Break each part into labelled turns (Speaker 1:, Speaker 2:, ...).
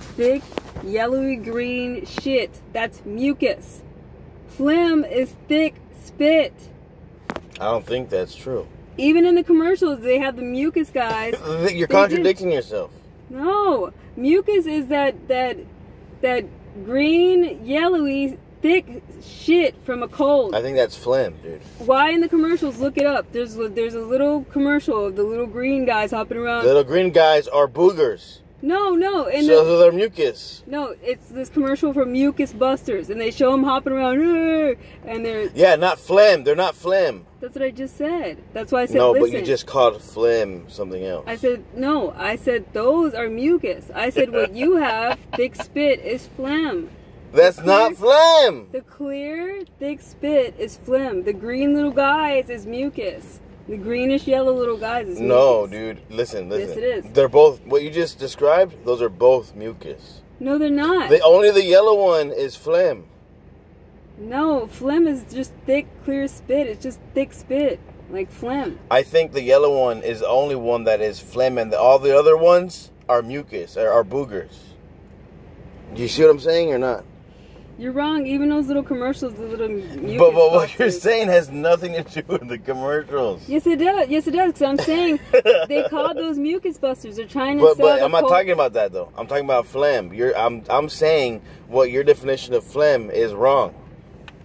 Speaker 1: thick, yellowy green shit. That's mucus. Phlegm is thick spit.
Speaker 2: I don't think that's true.
Speaker 1: Even in the commercials, they have the mucus guys.
Speaker 2: You're contradicting yourself.
Speaker 1: No, mucus is that that that green, yellowy, thick shit from a cold.
Speaker 2: I think that's phlegm, dude.
Speaker 1: Why in the commercials? Look it up. There's there's a little commercial of the little green guys hopping around.
Speaker 2: Little green guys are boogers.
Speaker 1: No, no, and
Speaker 2: so,
Speaker 1: the-
Speaker 2: mucus.
Speaker 1: no, it's this commercial for Mucus Busters, and they show them hopping around, and they're.
Speaker 2: Yeah, not phlegm. They're not phlegm.
Speaker 1: That's what I just said. That's why I said.
Speaker 2: No,
Speaker 1: listen.
Speaker 2: but you just called phlegm something else.
Speaker 1: I said no. I said those are mucus. I said what you have, thick spit, is phlegm.
Speaker 2: That's not phlegm.
Speaker 1: The clear, thick spit is phlegm. The green little guys is mucus. The greenish yellow little guys is
Speaker 2: No,
Speaker 1: mucus.
Speaker 2: dude. Listen, listen.
Speaker 1: Yes, it is.
Speaker 2: They're both what you just described. Those are both mucus.
Speaker 1: No, they're not.
Speaker 2: The only the yellow one is phlegm.
Speaker 1: no, phlegm is just thick, clear spit. It's just thick spit, like phlegm.
Speaker 2: I think the yellow one is the only one that is phlegm, and the, all the other ones are mucus or are boogers. Do you see what I'm saying or not?
Speaker 1: You're wrong. Even those little commercials, the little mucus.
Speaker 2: but but what you're saying has nothing to do with the commercials.
Speaker 1: Yes, it does. Yes, it does. Because I'm saying they call those mucus busters. They're trying to
Speaker 2: But
Speaker 1: sell
Speaker 2: but I'm not talking about that though. I'm talking about phlegm. You're I'm I'm saying what your definition of phlegm is wrong.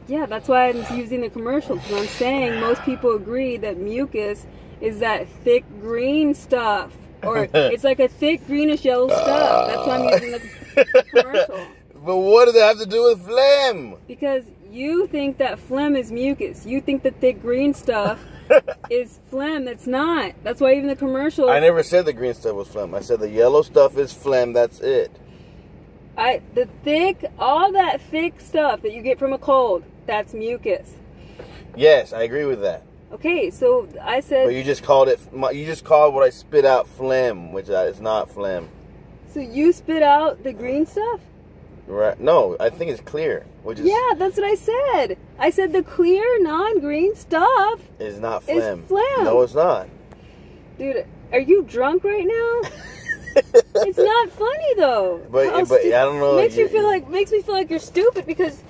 Speaker 1: Yeah, that's why I'm using the commercial. Because I'm saying most people agree that mucus is that thick green stuff, or it's like a thick greenish yellow stuff. That's why I'm using the commercial.
Speaker 2: But what does that have to do with phlegm?
Speaker 1: Because you think that phlegm is mucus. You think the thick green stuff is phlegm. That's not. That's why even the commercial.
Speaker 2: I never said the green stuff was phlegm. I said the yellow stuff is phlegm. That's it.
Speaker 1: I the thick, all that thick stuff that you get from a cold. That's mucus.
Speaker 2: Yes, I agree with that.
Speaker 1: Okay, so I said.
Speaker 2: But you just called it. You just called what I spit out phlegm, which uh, is not phlegm.
Speaker 1: so you spit out the green stuff.
Speaker 2: Right? No, I think it's clear, which is
Speaker 1: Yeah, that's what I said. I said the clear, non-green stuff.
Speaker 2: is not phlegm.
Speaker 1: phlegm.
Speaker 2: No, it's not.
Speaker 1: Dude, are you drunk right now? it's not funny though.
Speaker 2: But-
Speaker 1: How
Speaker 2: but I don't know,
Speaker 1: Makes
Speaker 2: you-
Speaker 1: feel like makes me feel like you're stupid because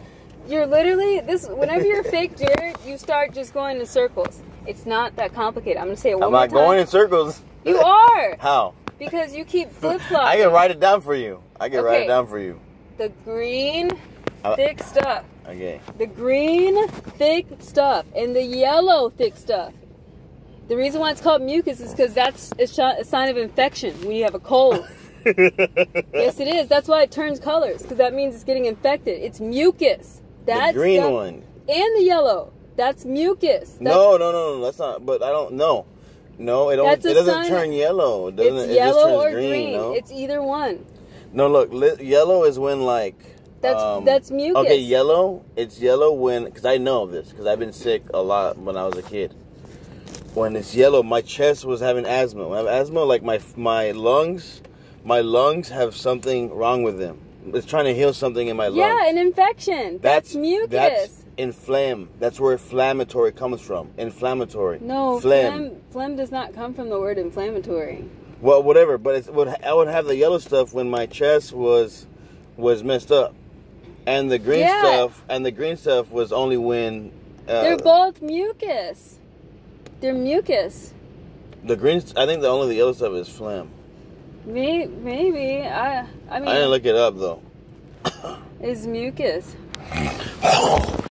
Speaker 1: you're literally this. Whenever you're fake Jarred, you start just going in circles. It's not that complicated. I'm gonna say it one
Speaker 2: I'm not going in circles.
Speaker 1: You are
Speaker 2: How?
Speaker 1: because you keep flip flopping.
Speaker 2: I can write it down for you. I can write it down for you.
Speaker 1: The green,
Speaker 2: Uh,
Speaker 1: thick stuff.
Speaker 2: Okay.
Speaker 1: The green, thick stuff and the yellow, thick stuff. The reason why it's called mucus is because that's a, sh- a sign of infection when you have a cold. yes, it is. That's why it turns colors because that means it's getting infected. It's mucus. That's
Speaker 2: the green
Speaker 1: stuff-
Speaker 2: one.
Speaker 1: and the yellow. That's mucus. That's,
Speaker 2: No, no, no, no. That's not. But I don't know. No, it don't. It doesn't turn yellow. It doesn't.
Speaker 1: It's
Speaker 2: it
Speaker 1: yellow
Speaker 2: just turns
Speaker 1: or
Speaker 2: green.
Speaker 1: green.
Speaker 2: No.
Speaker 1: It's either one.
Speaker 2: No, look. Li- yellow is when like.
Speaker 1: That's-
Speaker 2: um,
Speaker 1: that's mucus.
Speaker 2: Okay, yellow. It's yellow when because I know of this because I've been sick a lot when I was a kid. When it's yellow, my chest was having asthma. When I have asthma, like my my lungs, my lungs have something wrong with them. It's trying to heal something in my lungs.
Speaker 1: Yeah, an infection. That's, mucus.
Speaker 2: That's inflam. That's where inflammatory comes from. Inflammatory.
Speaker 1: no,
Speaker 2: phlegm.
Speaker 1: phlegm. Phlegm does not come from the word inflammatory.
Speaker 2: Well, whatever. But it's, would I would have the yellow stuff when my chest was was messed up, and the green
Speaker 1: Yeah.
Speaker 2: stuff and the green stuff was only when uh,
Speaker 1: They're both mucus. They're mucus.
Speaker 2: the green. I think the only the yellow stuff is phlegm.
Speaker 1: Maybe, maybe. I. I mean,
Speaker 2: I didn't look it up though.
Speaker 1: is mucus.